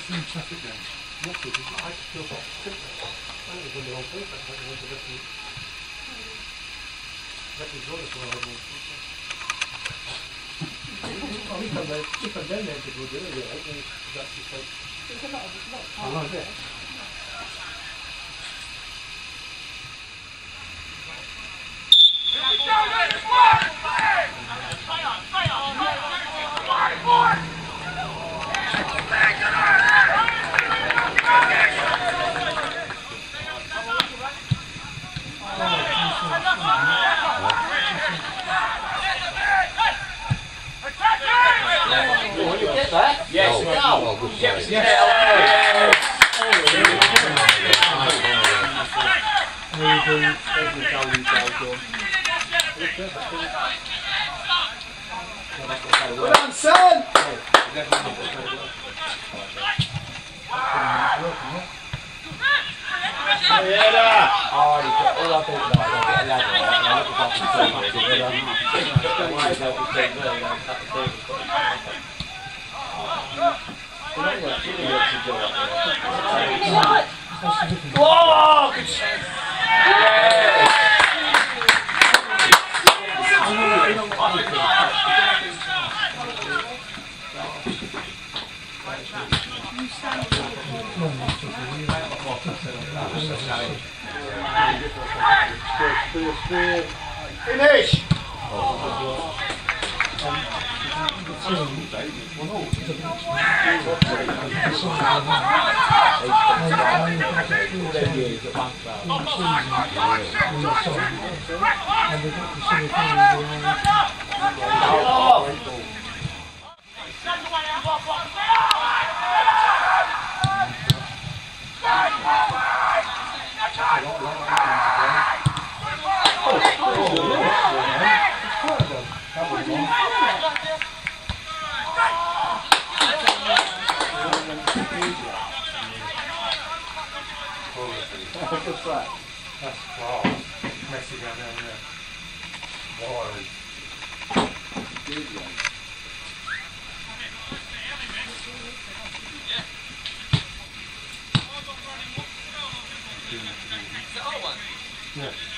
traffic then. What is it? I feel I think it was on place. I think it was the referee. Referee's order for our wrong Oh, he come down, he come down there to go do it, right? And that's just like, There's a lot of, lot of I know, cars yeah. there. Oh, yeah. Maybe every Dowling Dow Well done, son. Yeah. You got all I thought about was get a ladder out and I look What's that? That's wow. Messi down there. Wow. Well, finish. I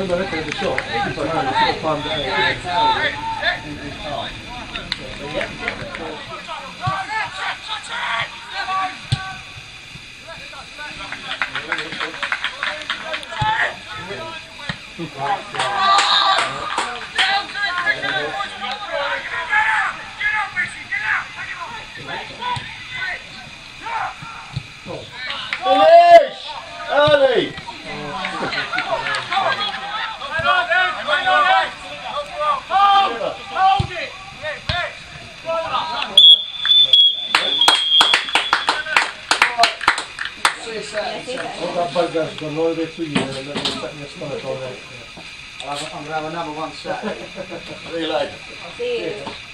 Remember, I looked at the shot. It's like, no, it's not timed out. Finish. Early. All that bugger's gone all the way through you and then you're sitting your stomach all night. I'll have, I'm going to have another one Saturday. See you later. See you.